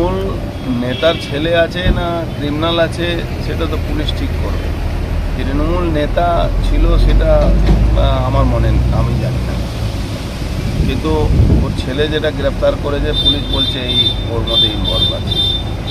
তৃণমূল নেতার ছেলে আছে না ক্রিমিনাল আছে সেটা তো পুলিশ ঠিক করবে। তৃণমূল নেতা ছিল সেটা আমার মনে আমি জানি না। কিন্তু ওর ছেলে যেটা গ্রেপ্তার করেছে পুলিশ বলছে এই ওর মধ্যে ইনভলভ আছে।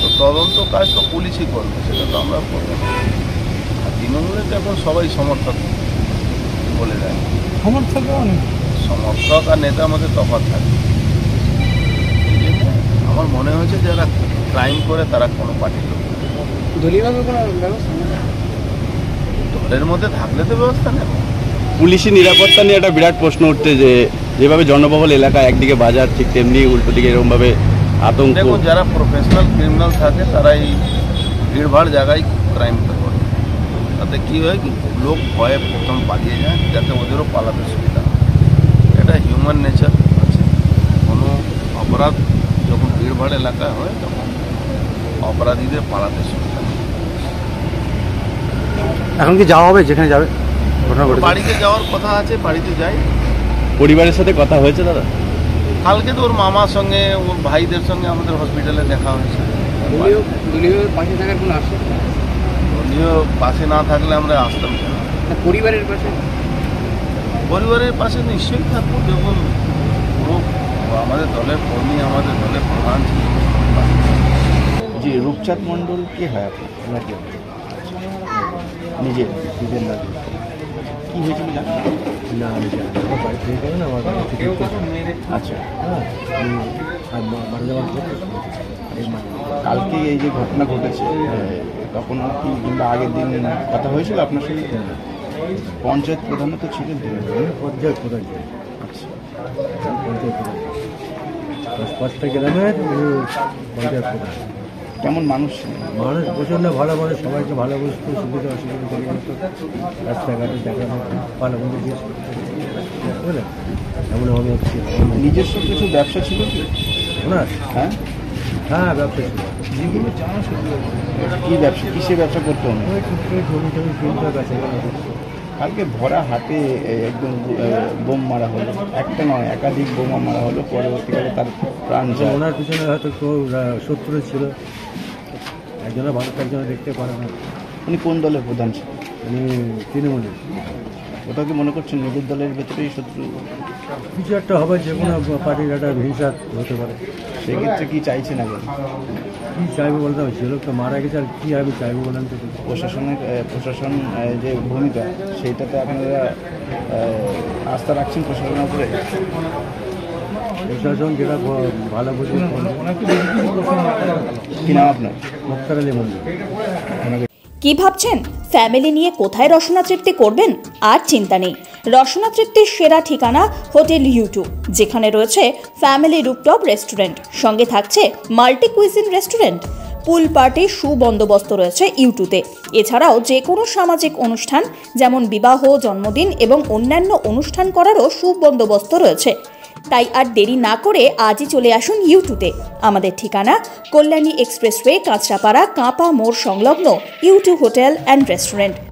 তো তদন্ত কাজ তো পুলিশই করবে সেটা তো আমরা করব আর তৃণমূলের তো এখন সবাই সমর্থক বলে দেয়। সমর্থক সমর্থক আর নেতার মধ্যে তফাৎ থাকে। আমার মনে হয়েছে যারা ক্রাইম করে তারা কোনো পার্টির লোক নেই? দলের মধ্যে থাকলে তো ব্যবস্থা নেব। পুলিশি নিরাপত্তা নিয়ে একটা বিরাট প্রশ্ন উঠছে যে যেভাবে জনবহুল এলাকা একদিকে বাজার ঠিক তেমনি উল্টো দিকে এরকমভাবে আতঙ্ক। দেখুন যারা প্রফেশনাল ক্রিমিনাল থাকে তারা এই ভিড়ভাড় জায়গায় ক্রাইম করে। তাতে কী হয় কি লোক ভয়ে প্রথম পালিয়ে যায় যাতে ওদেরও পালাতে সুবিধা হয়। এটা হিউম্যান নেচার আছে। কোনো অপরাধ ভিড়ভাড় এলাকায় হয় তখন অপরাধীদের পালাতে সুবিধা এখন কি যাওয়া হবে? যেখানে যাবে? ঘটনা বাড়িতে যাওয়ার কথা আছে বাড়িতে যাই। পরিবারের সাথে কথা হয়েছে দাদা? কালকে তো ওর মামার সঙ্গে ওর ভাইদের সঙ্গে আমাদের হসপিটালে দেখা হয়েছে। দলীয় পাশে থাকার কোনো আশা উনিও পাশে না থাকলে আমরা আসতাম পরিবারের পাশে? পরিবারের পাশে নিশ্চয়ই থাকব যখন আমাদের দলের কর্মী আমাদের দলের প্রধান জি রূপচাঁদ মণ্ডল কে হয় আপনার কে নিজের নিজের দাদা কি হয়েছিল না আমি জানি না। আমার বাড়ি থেকে আচ্ছা। হ্যাঁ, মারা যাওয়ার কালকে এই যে ঘটনা ঘটেছে তখন কি কিংবা আগের দিন কথা হয়েছিল আপনার সঙ্গে? পঞ্চায়েত প্রধানও তো ছিলেন। তো। পঞ্চায়েত প্রধান আচ্ছা। পঞ্চায়েত প্রধান। পাঁচটা গ্রামের উনি পঞ্চায়েত প্রধান কেমন মানুষ? মানুষ প্রচণ্ড ভালো মানুষ সবাইকে ভালো বুঝতো সুবিধা অসুবিধা করে দিত রাস্তাঘাটে দেখানো ভালো মন্দ জিজ্ঞেস বুঝলেন? এমন আমি হচ্ছে। নিজস্ব কিছু ব্যবসা ছিল কি? ওনার? হ্যাঁ? হ্যাঁ ব্যবসা ছিল। কি ব্যবসা কিসে ব্যবসা করতো টুকটাক জমি টমি কিনতে বেচা কালকে ভরা হাতে একদম বোম মারা হলো। একটা নয় একাধিক বোমা মারা হলো। পরবর্তীকালে তার প্রাণ ওনার পিছনে হয়তো কেউ শত্রু ছিল। একজনে ভালো একজনে দেখতে পারে না। উনি কোন দলের প্রধান ছিলেন? উনি তৃণমূলের। কোথাও কি মনে করছেন নিজের দলের ভেতরেই শত্রু? কিছু একটা হবে যে কোনো পার্টির একটা হিংসা হতে পারে। সেক্ষেত্রে কি চাইছেন এখন কী চাইব বলতে হবে? সে লোক তো মারা গেছে আর কী আমি চাইব বলেন তো? প্রশাসনের প্রশাসন যে ভূমিকা সেইটাতে আপনারা আস্থা রাখছেন প্রশাসনের উপরে? প্রশাসন যেটা ভালো বুঝবে কি নাম আপনার? মুক্তার আলী মন্দির কি ভাবছেন? ফ্যামিলি নিয়ে কোথায় রসনা তৃপ্তি করবেন? আর চিন্তা নেই। রসনা তৃপ্তির সেরা ঠিকানা হোটেল ইউটিউব যেখানে রয়েছে ফ্যামিলি রুপটপ রেস্টুরেন্ট, সঙ্গে থাকছে মাল্টি কুইজিন রেস্টুরেন্ট। পুল পার্টির সুবন্দোবস্ত রয়েছে ইউটিউতে এছাড়াও যে কোনো সামাজিক অনুষ্ঠান, যেমন বিবাহ, জন্মদিন এবং অন্যান্য অনুষ্ঠান করারও সুবন্দোবস্ত রয়েছে। তাই আর দেরি না করে আজই চলে আসুন ইউটিউতে আমাদের ঠিকানা কল্যাণী এক্সপ্রেসওয়ে, কাঁচরাপাড়া, কাঁপা মোড় সংলগ্ন YouTube hotel and restaurant.